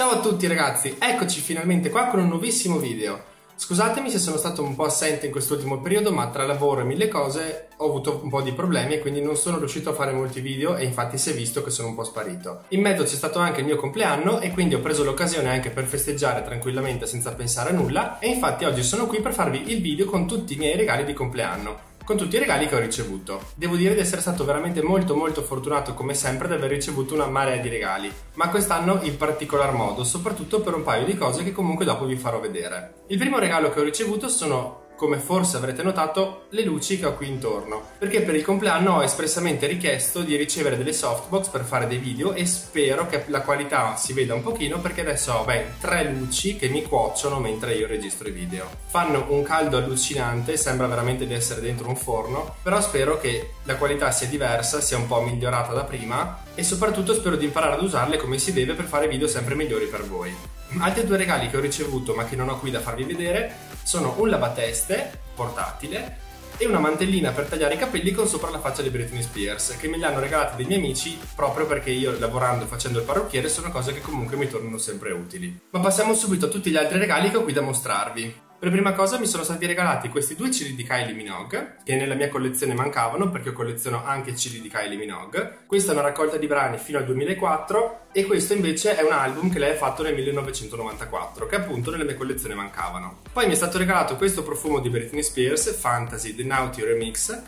Ciao a tutti ragazzi, eccoci finalmente qua con un nuovissimo video. Scusatemi se sono stato un po' assente in quest'ultimo periodo, ma tra lavoro e mille cose ho avuto un po' di problemi e quindi non sono riuscito a fare molti video e infatti si è visto che sono un po' sparito. In mezzo c'è stato anche il mio compleanno e quindi ho preso l'occasione anche per festeggiare tranquillamente senza pensare a nulla e infatti oggi sono qui per farvi il video con tutti i miei regali di compleanno con tutti i regali che ho ricevuto. Devo dire di essere stato veramente molto molto fortunato come sempre di aver ricevuto una marea di regali, ma quest'anno in particolar modo, soprattutto per un paio di cose che comunque dopo vi farò vedere. Il primo regalo che ho ricevuto sono come forse avrete notato, le luci che ho qui intorno, perché per il compleanno ho espressamente richiesto di ricevere delle softbox per fare dei video e spero che la qualità si veda un pochino perché adesso ho ben tre luci che mi cuociono mentre io registro i video. Fanno un caldo allucinante, sembra veramente di essere dentro un forno, però spero che la qualità sia diversa, sia un po' migliorata da prima e soprattutto spero di imparare ad usarle come si deve per fare video sempre migliori per voi. Altri due regali che ho ricevuto ma che non ho qui da farvi vedere sono un lavateste portatile e una mantellina per tagliare i capelli con sopra la faccia di Britney Spears che me li hanno regalati dei miei amici proprio perché io lavorando facendo il parrucchiere sono cose che comunque mi tornano sempre utili. Ma passiamo subito a tutti gli altri regali che ho qui da mostrarvi. Per prima cosa mi sono stati regalati questi due CD di Kylie Minogue, che nella mia collezione mancavano perché io colleziono anche CD di Kylie Minogue. Questa è una raccolta di brani fino al 2004 e questo invece è un album che lei ha fatto nel 1994, che appunto nella mia collezione mancavano. Poi mi è stato regalato questo profumo di Britney Spears, Fantasy The Naughty Remix,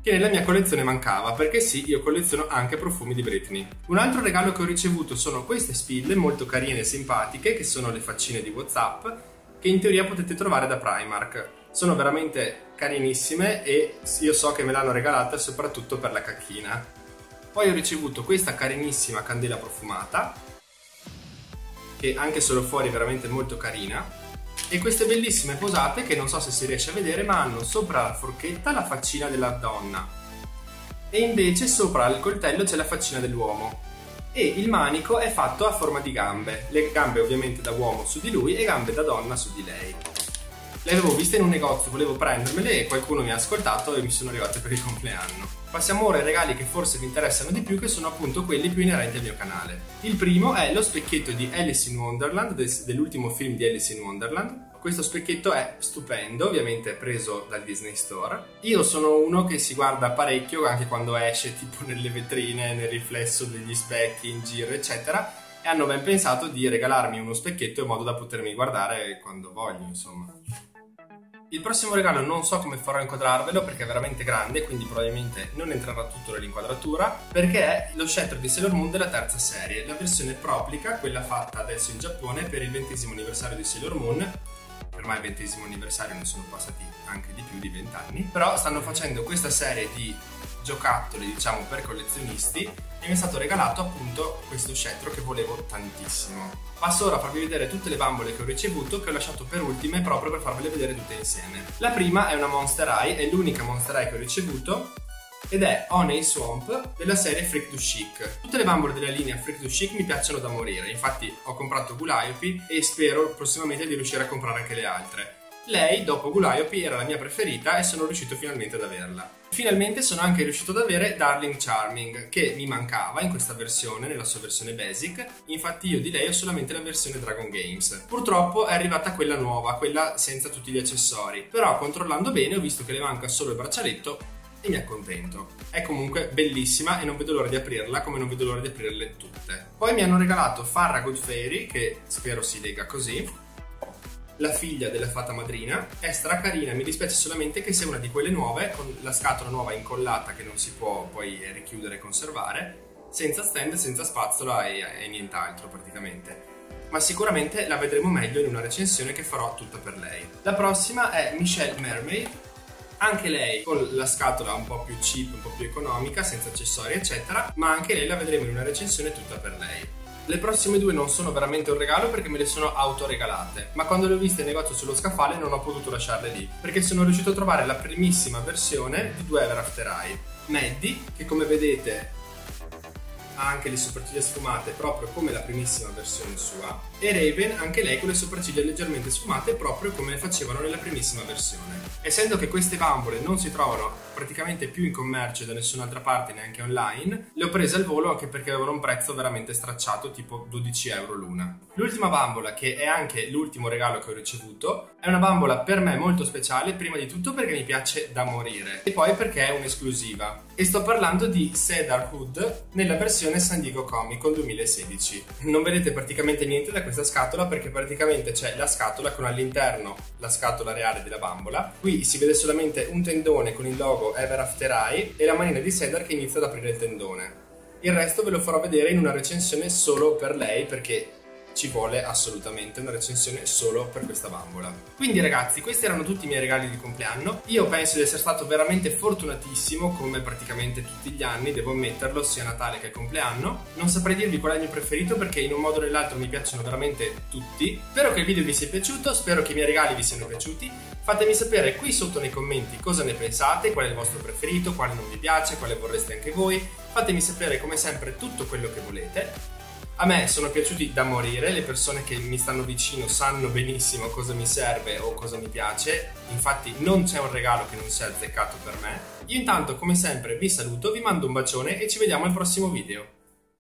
che nella mia collezione mancava, perché sì, io colleziono anche profumi di Britney. Un altro regalo che ho ricevuto sono queste spille molto carine e simpatiche, che sono le faccine di WhatsApp, che in teoria potete trovare da Primark. Sono veramente carinissime e io so che me l'hanno regalata soprattutto per la cacchina. Poi ho ricevuto questa carinissima candela profumata, che anche solo fuori è veramente molto carina, e queste bellissime posate che non so se si riesce a vedere ma hanno sopra la forchetta la faccina della donna e invece sopra il coltello c'è la faccina dell'uomo e il manico è fatto a forma di gambe, le gambe ovviamente da uomo su di lui e gambe da donna su di lei. Le avevo viste in un negozio, volevo prendermele e qualcuno mi ha ascoltato e mi sono arrivate per il compleanno. Passiamo ora ai regali che forse vi interessano di più, che sono appunto quelli più inerenti al mio canale. Il primo è lo specchietto di Alice in Wonderland, dell'ultimo film di Alice in Wonderland, questo specchietto è stupendo, ovviamente è preso dal Disney Store. Io sono uno che si guarda parecchio anche quando esce, tipo nelle vetrine, nel riflesso degli specchi, in giro, eccetera. E hanno ben pensato di regalarmi uno specchietto in modo da potermi guardare quando voglio, insomma. Il prossimo regalo non so come farò a inquadrarvelo perché è veramente grande, quindi probabilmente non entrerà tutto nell'inquadratura, perché è lo scettro di Sailor Moon della terza serie, la versione proplica, quella fatta adesso in Giappone per il ventesimo anniversario di Sailor Moon, ormai il ventesimo anniversario ne sono passati anche di più di vent'anni, però stanno facendo questa serie di giocattoli diciamo per collezionisti e mi è stato regalato appunto questo scettro che volevo tantissimo. Passo ora a farvi vedere tutte le bambole che ho ricevuto che ho lasciato per ultime proprio per farvele vedere tutte insieme. La prima è una Monster Eye, è l'unica Monster Eye che ho ricevuto ed è Honey Swamp della serie Freak to Chic. Tutte le bambole della linea Freak to Chic mi piacciono da morire, infatti ho comprato Gulaiopi e spero prossimamente di riuscire a comprare anche le altre. Lei, dopo Gulaiopi, era la mia preferita e sono riuscito finalmente ad averla. Finalmente sono anche riuscito ad avere Darling Charming, che mi mancava in questa versione, nella sua versione basic, infatti io di lei ho solamente la versione Dragon Games. Purtroppo è arrivata quella nuova, quella senza tutti gli accessori, però controllando bene ho visto che le manca solo il braccialetto e mi accontento. È comunque bellissima e non vedo l'ora di aprirla come non vedo l'ora di aprirle tutte. Poi mi hanno regalato Farragut Fairy, che spero si lega così, la figlia della fata madrina, è stracarina, mi dispiace solamente che sia una di quelle nuove, con la scatola nuova incollata che non si può poi richiudere e conservare, senza stand, senza spazzola e, e nient'altro praticamente ma sicuramente la vedremo meglio in una recensione che farò tutta per lei. La prossima è Michelle Mermaid, anche lei con la scatola un po' più cheap, un po' più economica, senza accessori eccetera, ma anche lei la vedremo in una recensione tutta per lei. Le prossime due non sono veramente un regalo perché me le sono autoregalate, ma quando le ho viste in negozio sullo scaffale non ho potuto lasciarle lì, perché sono riuscito a trovare la primissima versione di Due Ever After Eye. Maddie, che come vedete ha anche le sopracciglia sfumate proprio come la primissima versione sua, e Raven, anche lei con le sopracciglia leggermente sfumate proprio come le facevano nella primissima versione. Essendo che queste bambole non si trovano praticamente più in commercio da nessun'altra parte, neanche online, le ho prese al volo anche perché avevano un prezzo veramente stracciato, tipo 12 euro l'una. L'ultima bambola, che è anche l'ultimo regalo che ho ricevuto, è una bambola per me molto speciale, prima di tutto perché mi piace da morire e poi perché è un'esclusiva. E sto parlando di Cedar Hood nella versione San Diego Comic Con 2016. Non vedete praticamente niente da questa scatola perché praticamente c'è la scatola con all'interno la scatola reale della bambola. Qui si vede solamente un tendone con il logo Ever After Eye e la manina di Cedar che inizia ad aprire il tendone. Il resto ve lo farò vedere in una recensione solo per lei perché ci vuole assolutamente una recensione solo per questa bambola. Quindi ragazzi, questi erano tutti i miei regali di compleanno. Io penso di essere stato veramente fortunatissimo, come praticamente tutti gli anni, devo ammetterlo, sia Natale che compleanno. Non saprei dirvi qual è il mio preferito perché in un modo o nell'altro mi piacciono veramente tutti. Spero che il video vi sia piaciuto, spero che i miei regali vi siano piaciuti. Fatemi sapere qui sotto nei commenti cosa ne pensate, qual è il vostro preferito, quale non vi piace, quale vorreste anche voi. Fatemi sapere come sempre tutto quello che volete. A me sono piaciuti da morire, le persone che mi stanno vicino sanno benissimo cosa mi serve o cosa mi piace, infatti non c'è un regalo che non sia azzeccato per me. Io intanto come sempre vi saluto, vi mando un bacione e ci vediamo al prossimo video.